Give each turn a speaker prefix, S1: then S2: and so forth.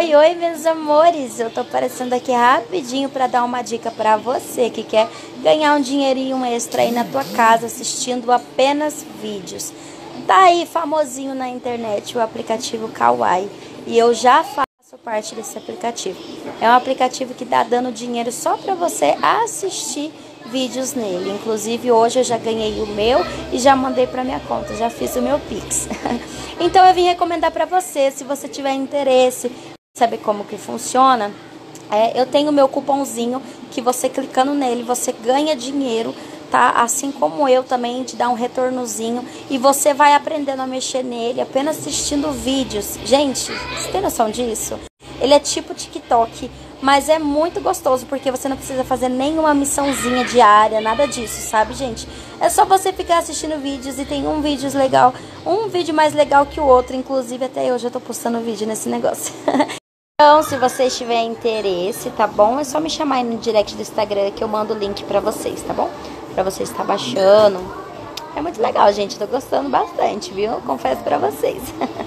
S1: Oi, oi, meus amores! Eu tô aparecendo aqui rapidinho para dar uma dica para você que quer ganhar um dinheirinho extra aí na tua casa assistindo apenas vídeos. Tá aí famosinho na internet o aplicativo Kawaii e eu já faço parte desse aplicativo. É um aplicativo que dá dando dinheiro só para você assistir vídeos nele. Inclusive hoje eu já ganhei o meu e já mandei para minha conta, já fiz o meu Pix. então eu vim recomendar para você, se você tiver interesse saber como que funciona, é, eu tenho meu cupomzinho que você clicando nele, você ganha dinheiro, tá? Assim como eu também te dá um retornozinho e você vai aprendendo a mexer nele apenas assistindo vídeos. Gente, você tem noção disso? Ele é tipo TikTok, mas é muito gostoso porque você não precisa fazer nenhuma missãozinha diária, nada disso, sabe, gente? É só você ficar assistindo vídeos e tem um vídeo legal, um vídeo mais legal que o outro, inclusive até eu já tô postando vídeo nesse negócio. Então, se vocês tiverem interesse, tá bom? É só me chamar aí no direct do Instagram que eu mando o link pra vocês, tá bom? Pra vocês estar tá baixando. É muito legal, gente. Tô gostando bastante, viu? Confesso pra vocês.